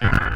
Thank you.